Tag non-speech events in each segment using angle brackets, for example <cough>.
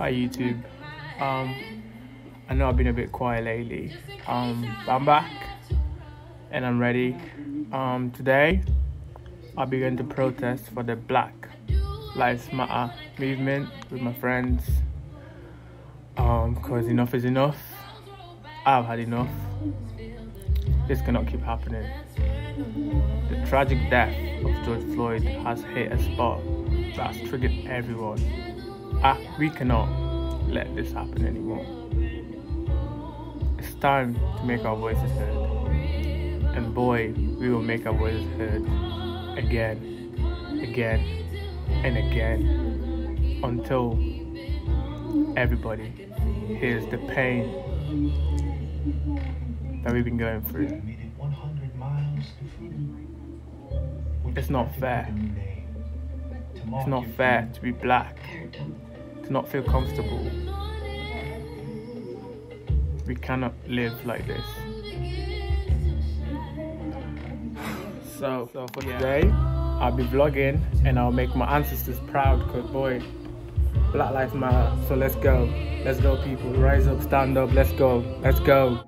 Hi YouTube. Um, I know I've been a bit quiet lately. Um, I'm back and I'm ready. Um, today I'll be going to protest for the Black Lives Matter movement with my friends. Um, cause enough is enough. I've had enough. This cannot keep happening. The tragic death of George Floyd has hit a spot that's triggered everyone. Ah, we cannot let this happen anymore. It's time to make our voices heard. And boy, we will make our voices heard again, again, and again until everybody hears the pain that we've been going through. It's not fair. It's not fair to be black, not feel comfortable. We cannot live like this. <laughs> So, so for today, I'll be vlogging and I'll make my ancestors proud because boy, Black Lives Matter. So let's go. Let's go people. Rise up, stand up, let's go. Let's go.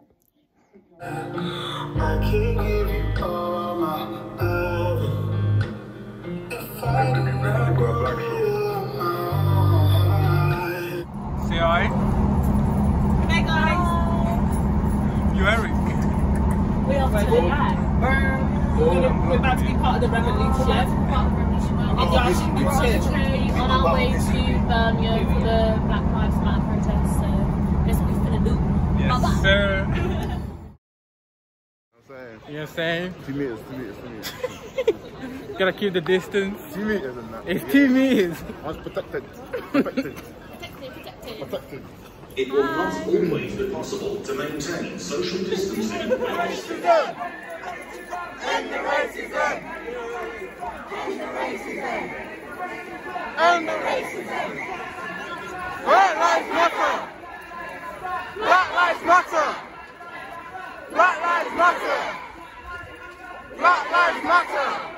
Say hi. Hey guys, You Eric. we are to today. We're about to be part of the revolution. And y'all should be too. on our way to Birmingham for the Black Lives Matter protest. So that's what we're finna do. Yes, sir. I'm You know what I'm saying? two meters, two meters, two meters. Gotta keep the distance. two meters and that. It's two meters. I was protected. Protected. Protected, protected. Protected. It will not always be possible to maintain social distancing. And the racism. Black lives matter. Black lives matter. Black lives matter. Black lives matter.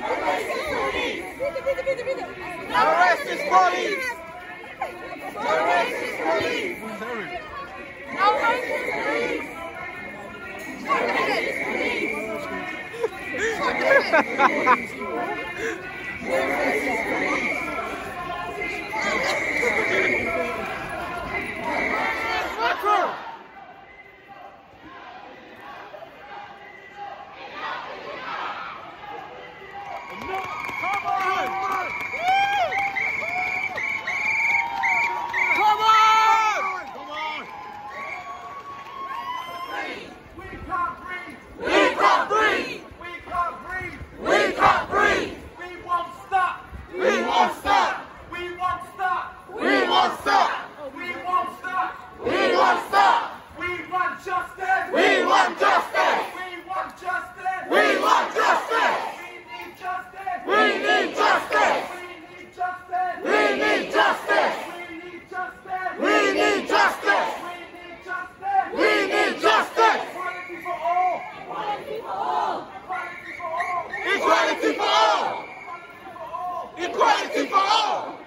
No racist police. No racist police. No racist police. No racist police. Come on! Come on! Come on! We can't breathe! We can't breathe! We can't breathe! We won't stop! We won't stop! We won't stop! We won't stop! We won't stop! We won't stop! We want justice! We want justice! We want justice! We want justice! We need justice! We need justice! We need justice! We need justice! We need justice! Equality for all! Equality for all!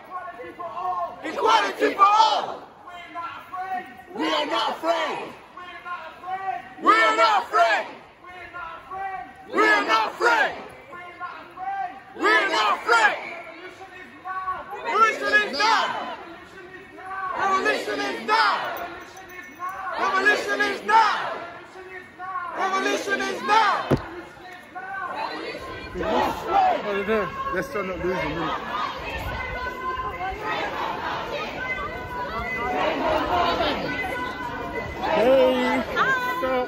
Equality for all! We are not afraid! We are not afraid! We are not afraid! We are not afraid! Revolution is now! Revolution is now! Revolution is now! Revolution is now! Let's try not losing you. Hey! Stop!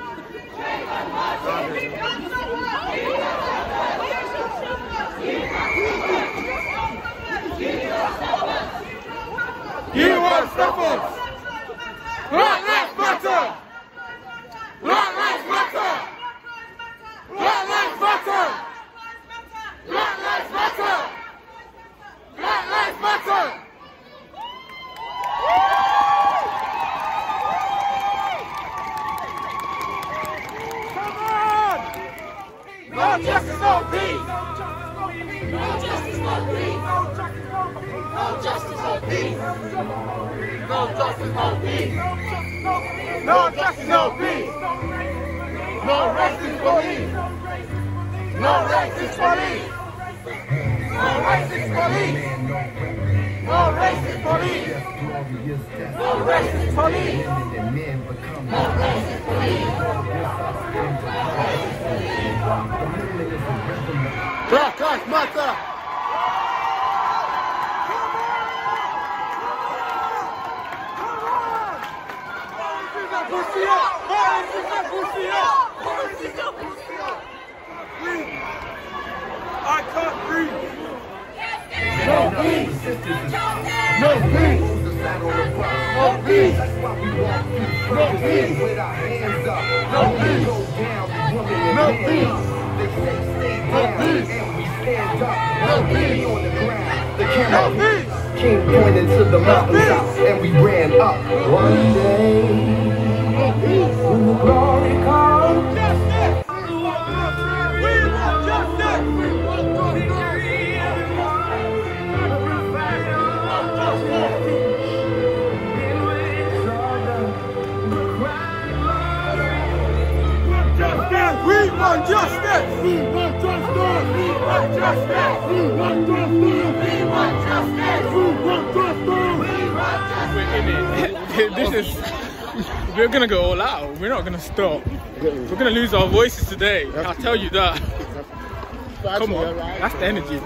You won't stop us! No justice, no peace. No racist police. No racist police. No racist police. No racist police. No racist police. No racist police. Black Lives Matter. King pointed to the mountaintop and we ran up. One day, the glory We're gonna go all out. We're not gonna stop. We're gonna lose our voices today. I'll tell you that. <laughs> Come on, that's the energy.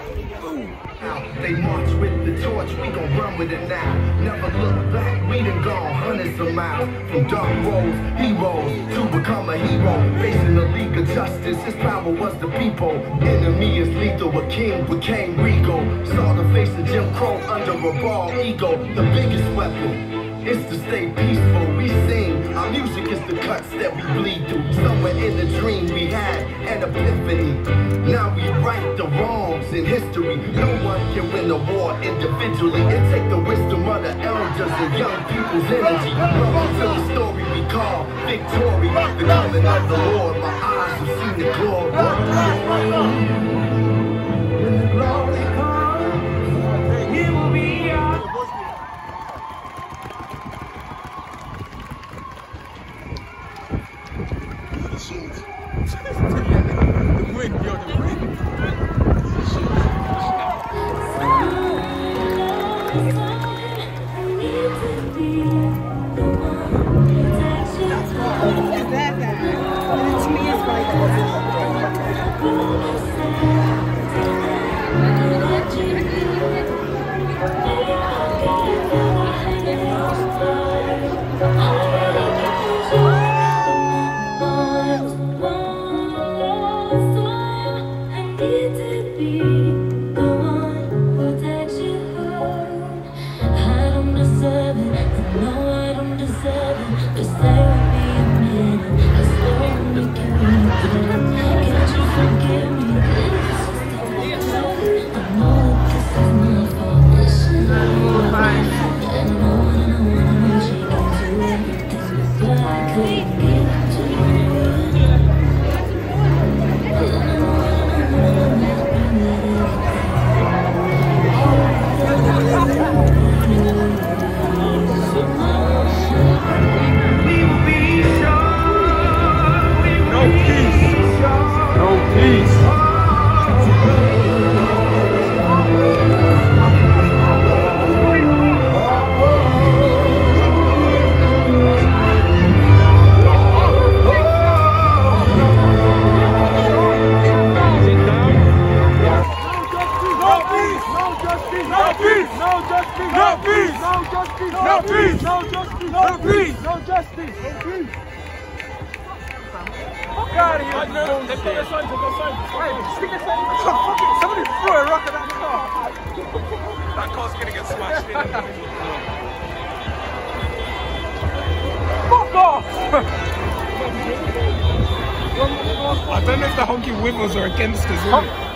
they march with the torch, we gon' run with it now. Never look back, we done gone hundreds of miles. From dark roads, heroes, to become a hero. Facing the league of justice, his power was the people. Enemy is lethal, a king became regal. Saw the face of Jim Crow under a bald ego. The biggest weapon. Is to stay peaceful. We sing, our music is the cuts that we bleed through. Somewhere in the dream we had an epiphany. Now we right the wrongs in history. No one can win the war individually. It take the wisdom of the elders and young people's energy. Welcome to the story we call victory. The coming of the Lord. My eyes have seen the glory. been beautiful. It to be. No peace. No justice. No peace. Fuck out of here. No, they've got their signs. They've got signs. Wait, stick sign. Oh, fuck it. Somebody threw a rock at that car. that car's gonna get smashed in. Fuck off. I don't know if the honky wivels are against us,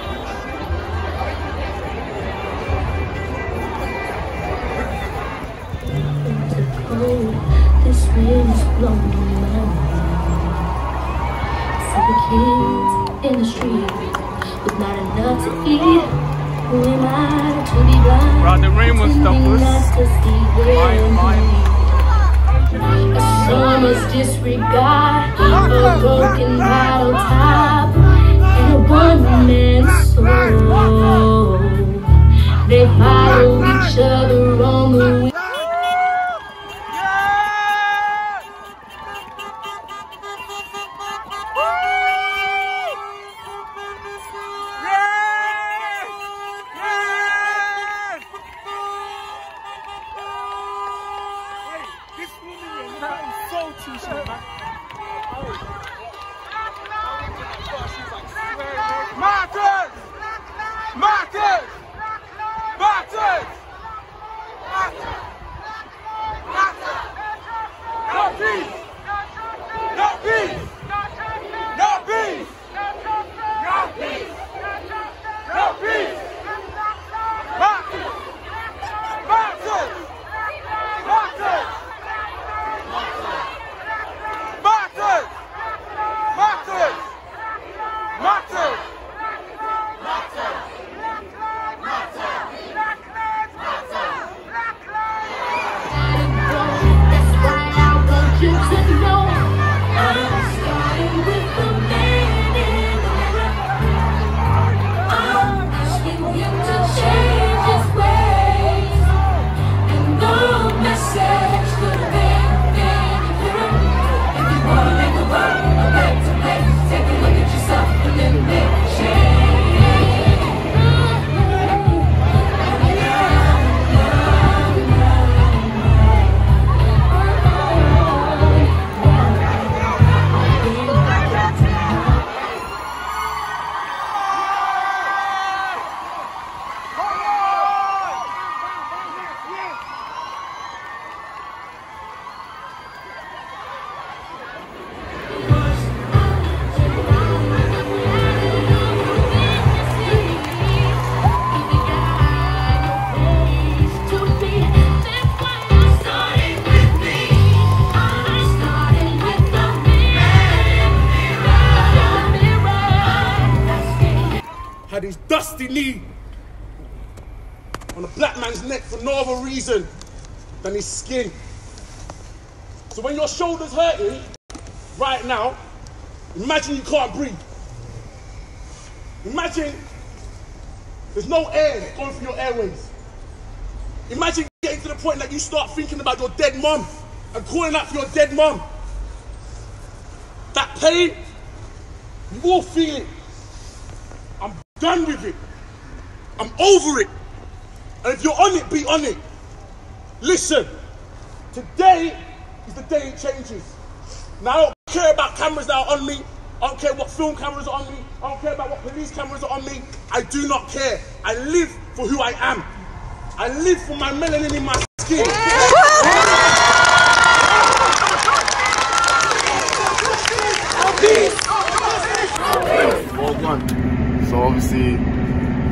wind is blowing my mind. See the kids in the street with not enough to eat. Who am I to be blind? Bro, the rain will stop us. Mine, mine. So much disregard for a broken bottle top and a one-man soul. They follow each other dusty knee on a black man's neck for no other reason than his skin. So when your shoulder's hurting right now, imagine you can't breathe. Imagine there's no air going through your airways. Imagine getting to the point that you start thinking about your dead mom and calling out for your dead mom. That pain, you all feel it. Done with it. I'm over it. And if you're on it, be on it. Listen, today is the day it changes. Now, I don't care about cameras that are on me. I don't care what film cameras are on me. I don't care about what police cameras are on me. I do not care. I live for who I am. I live for my melanin in my skin. Well done. So obviously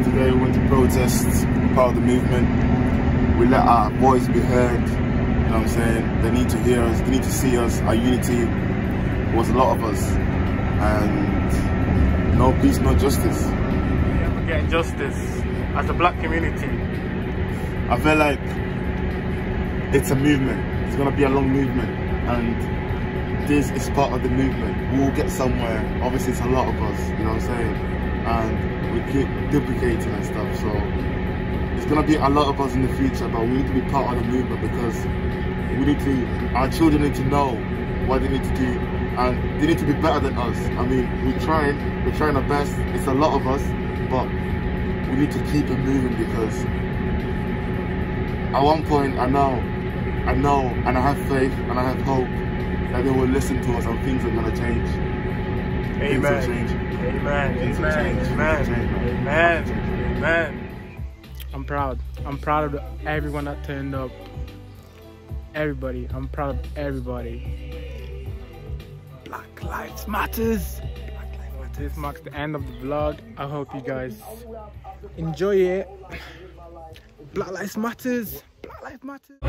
today we went to protest part of the movement. We let our voice be heard. You know what I'm saying? They need to hear us, they need to see us. Our unity was a lot of us. And no peace, no justice. We're getting justice as a black community. I feel like it's a movement. It's gonna be a long movement, and this is part of the movement. We'll get somewhere. Obviously, it's a lot of us. You know what I'm saying? And we keep duplicating and stuff. So it's gonna be a lot of us in the future, but we need to be part of the movement because we need to. Our children need to know what they need to do, and they need to be better than us. I mean, we're trying. We're trying our best. It's a lot of us, but we need to keep it moving because at one point I know, I know, and I have faith and I have hope that they will listen to us and things are gonna change. Things will Amen. change. Amen. Things will Amen. change. Amen. Will. Amen. Amen. I'm proud. I'm proud of everyone that turned up. Everybody. I'm proud of everybody. Black Lives Matters. Black Lives Matters. This marks the end of the vlog. I hope you guys enjoy it. Black Lives Matters. Black Lives Matters.